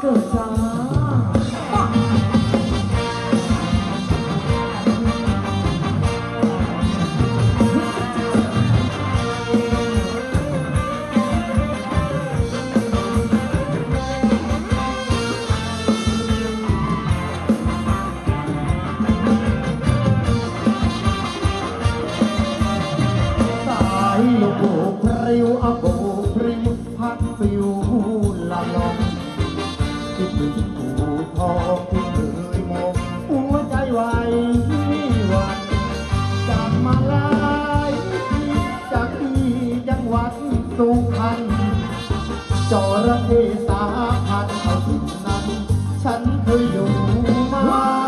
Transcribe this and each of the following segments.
更脏。 คิดพ่องที่เคยมองหัวใจไหวไม่วั่นจากมาลายจากที่จังหวัดสุพรรณจระเข้สาพันเอาถึงนั้น ฉันเคยอยู่มา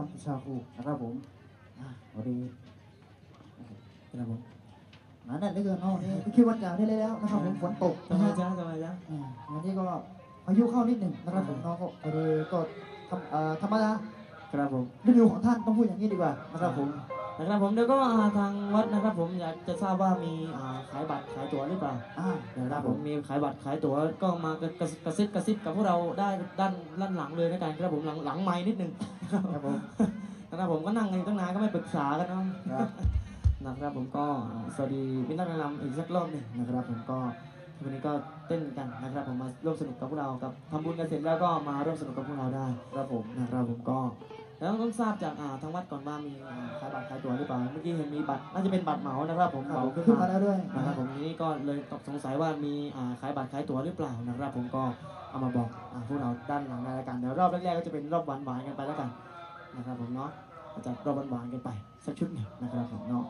ล้วก็รำชาคูนะครับผมอะวันนี้นะครับผมหนาแน่นเหลือเกินเนาะนี่คิดวันอย่างได้เลยแล้วนะครับผมฝนตกทำนะไมฮะจ๊ะทำไมจ๊ะอ่าวันนี้ก็อายุเข้านิดหนึ่งนะครับผมน้องก็เออก็ทำเอ่อธรรมดาครับผมฤดูของท่านต้องพูดอย่างนี้ดีกว่านะครับผม นะครับผมเดี๋ยวก็อ่าทางวัดนะครับ ผมอยากจะทราบว่ามีอ่าขายบัตรขายตั๋วหรือเปล่าอ่านะครับผมมีขายบัตรขายตั๋วก็มากระกระกระซิบกระซิบกับพวกเราได้ด้านด้านหลังเลยนะกันครับผมหลังหลังไม้นิดนึงครับผมนะครับผมก็นั่งกันอยู่ตั้งนานก็ไม่ปรึกษากันเนาะครับนะครับผมก็สวัสดีพี่นักนำอีกสักรอบหนึ่งนะครับ ผมก็วันนี้ก็เต้นกันนะครับ ผมมาร่วมสนุกกับพวกเรากับทำบุญกันเสร็จแล้วก็มาร่วมสนุกกับพวกเราได้ครับผมนะครับผมก็ แล้วต้องทราบจากอ่าทางวัดก่อนว่ามีอ่าขายบัตรขายตั๋วหรือเปล่าเมื่อกี้เห็นมีบัตรน่าจะเป็นบัตรเหมานะครับผมครับเหมาผมขึ้นขึ้นมามาแล้วด้วยนะครับผมทีนี้ก็เลยสงสัยว่ามีอ่าขายบัตรขายตั๋วหรือเปล่านะครับผมก็เอามาบอกอ่าพวกเราด้านหลังในรายการเดี๋ยวรอบแรกๆก็จะเป็นรอบหวานๆกันไปแล้วกันนะครับผมเนาะอาจจะรอบหวานๆกันไปสักชุดหนึ่งนะครับผมเนาะ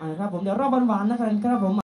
อ่าครับผมเดี๋ยวรอบหวานๆนะครับครับผม